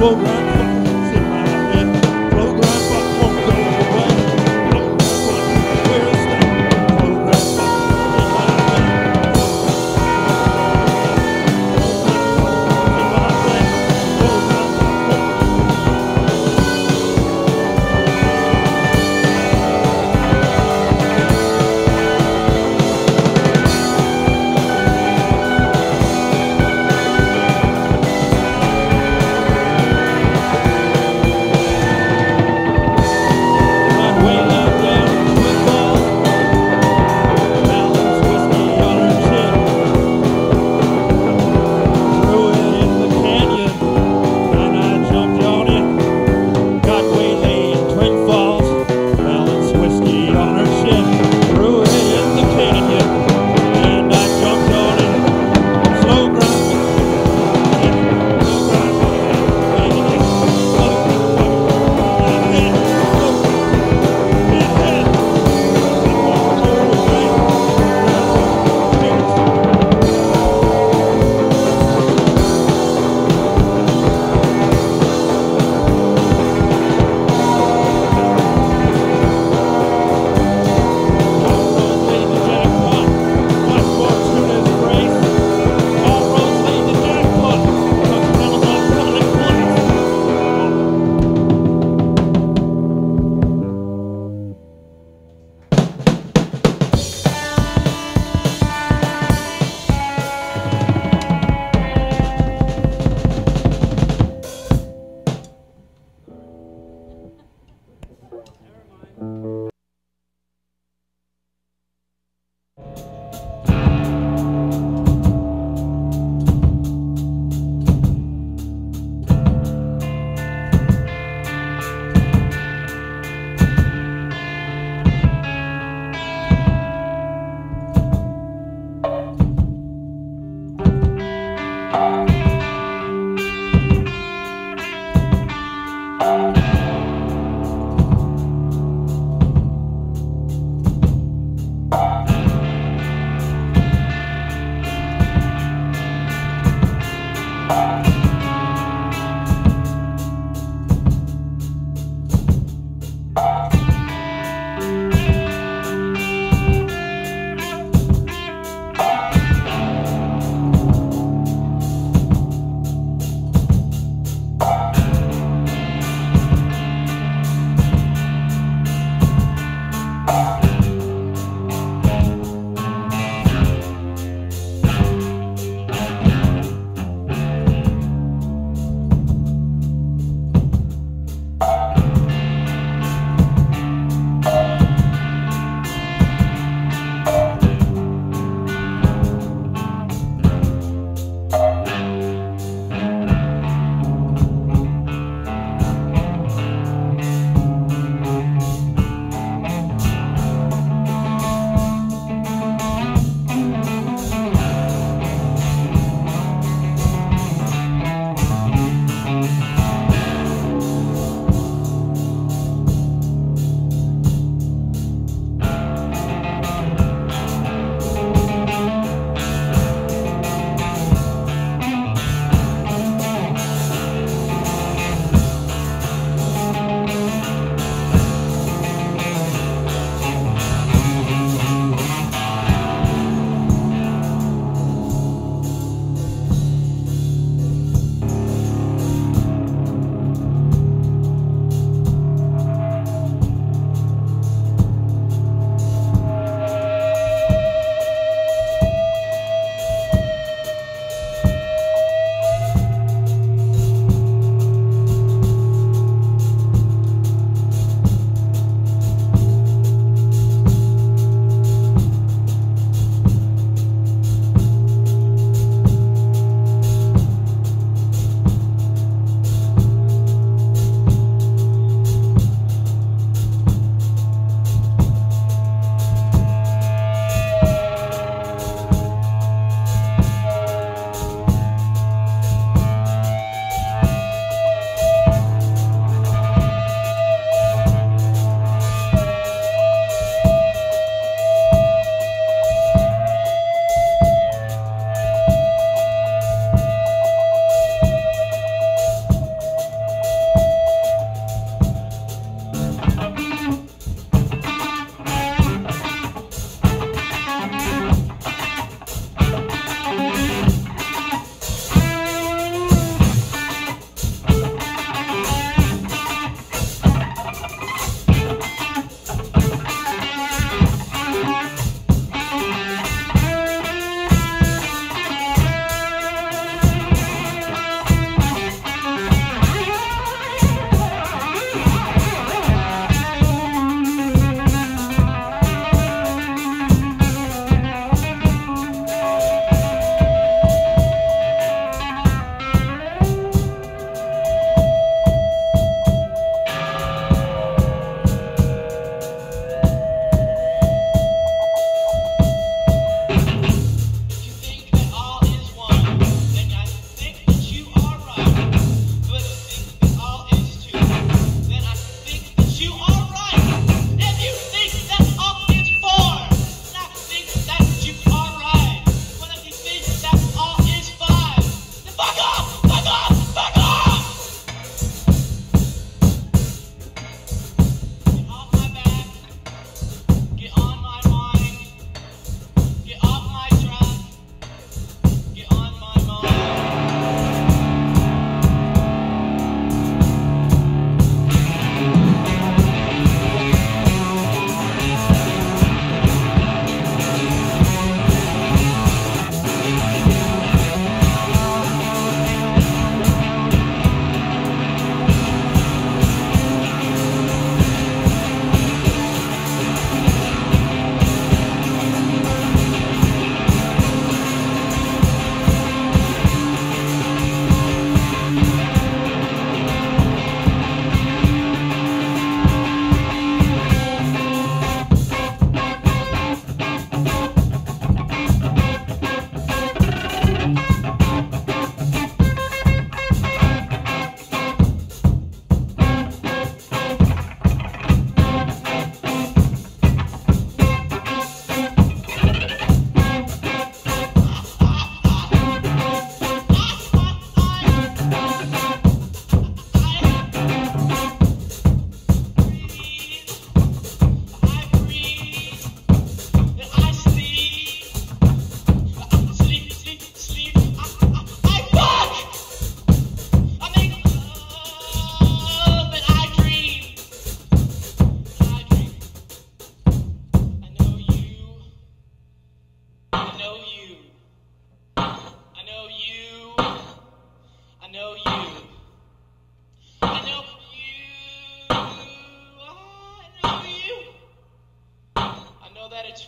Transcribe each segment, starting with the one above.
will run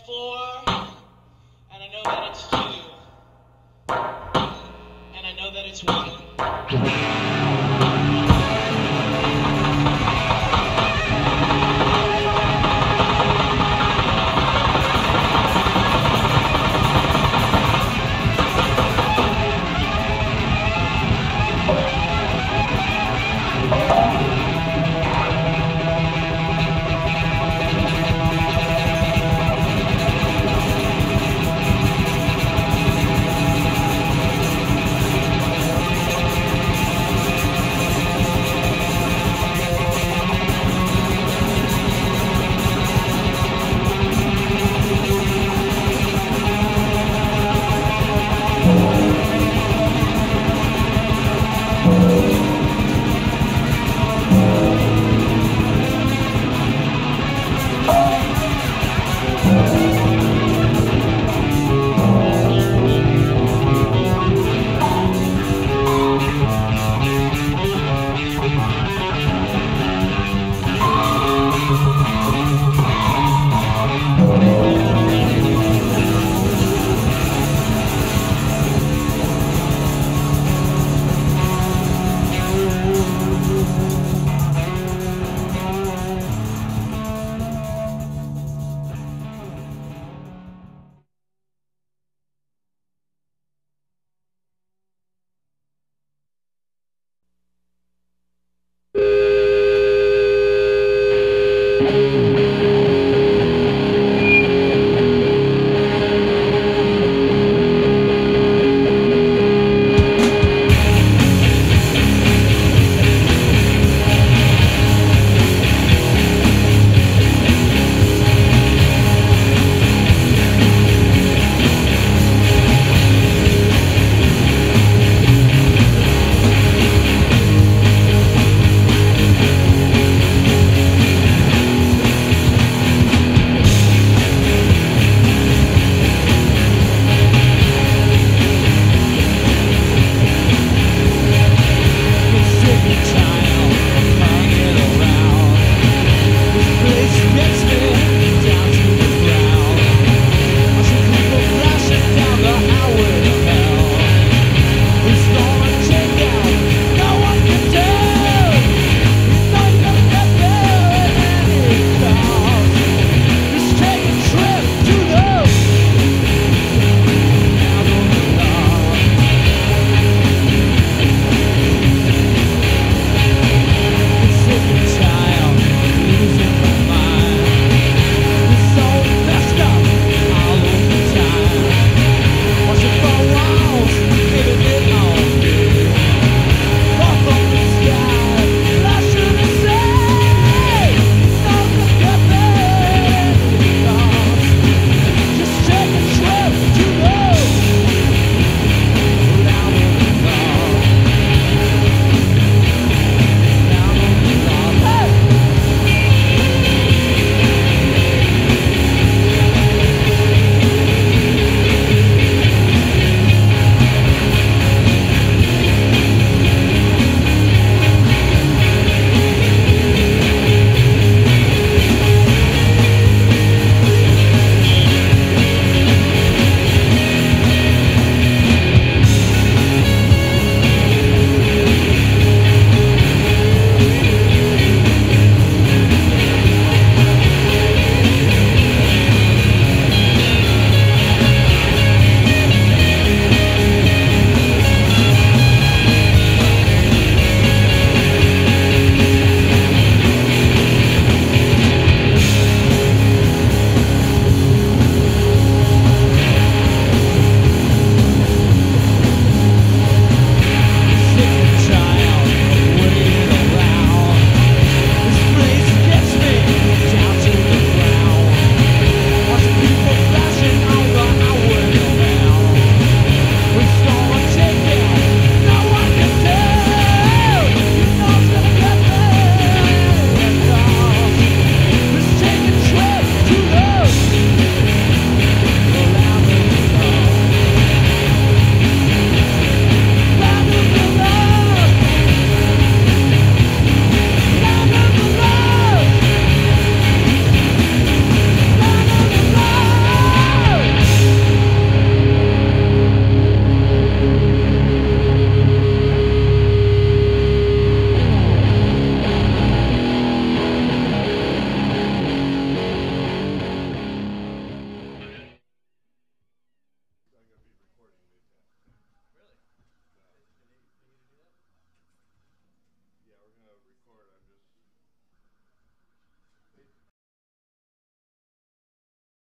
for